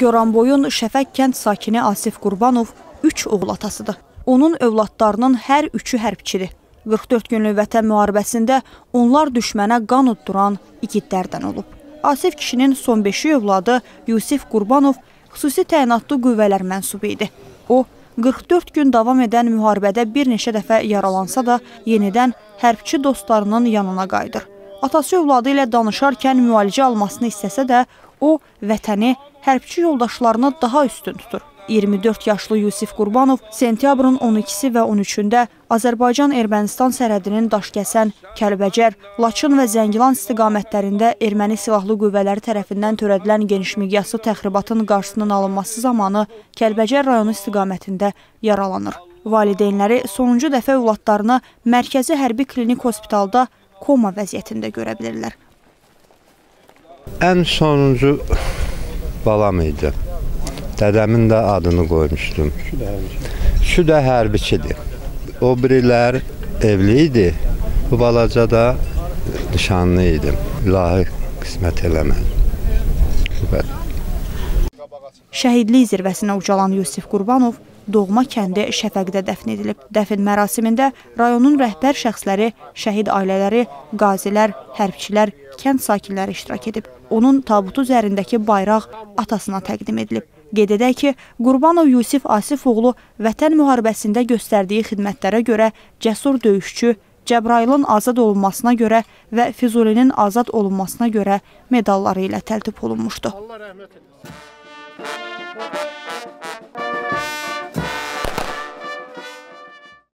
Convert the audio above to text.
Goranboyun Şəfəq kənd sakini Asif Qurbanov 3 oğul atasıdır. Onun övladlarının hər üçü hərbçidir. 44 günlük vətən müharibəsində onlar düşmənə qan udduran igidlərdən olub. Asif kişinin son 5 övladı Yusif Qurbanov xüsusi təyinatlı qüvvələr mənsubu idi. O, 44 gün davam edən müharibədə bir neçə dəfə yaralansa da, yenidən hərbçi dostlarının yanına qayıdır. Atası övladı ilə danışarkən müalicə almasını istəsə də, o, vətəni, hərbçi yoldaşlarını daha üstün tutur. 24 yaşlı Yusif Qurbanov sentyabrın 12-si və 13-də Azərbaycan-Ermənistan sərhədinin Daşkəsən, Kəlbəcər, Laçın və Zəngilan istiqamətlərində erməni silahlı qüvvələri tərəfindən törədilən geniş miqyaslı təxribatın qarşısının alınması zamanı Kəlbəcər rayonu istiqamətində yaralanır. Valideynləri sonuncu dəfə övladlarını Mərkəzi Hərbi Klinik Hospitalda koma vəziyyətində görə bilirlər. Ən sonuncu balam idi. Dədəmin də adını qoymuşdum. Şu da hərbiçidir. O birilər evli idi. Bu balaca da nişanlı idim. İlahi qismət eləmədi. Qədər. Şəhidlik zirvəsinə ucalan Yusif Qurbanov doğma kəndi Şəfəqdə dəfn edilib. Dəfn mərasimində rayonun rəhbər şəxsləri, şəhid ailələri, qazilər, hərbçilər, kənd sakinləri iştirak edib. Onun tabutu üzərindəki bayraq atasına təqdim edilib. Qeyd edək ki, Qurbanov Yusif Asif oğlu vətən müharibəsində göstərdiyi xidmətlərə görə cəsur döyüşçü, Cəbrailin azad olunmasına görə və Füzulinin azad olunmasına görə medalları ilə təltif olunmuşdu. Allah rəhmət Thank you.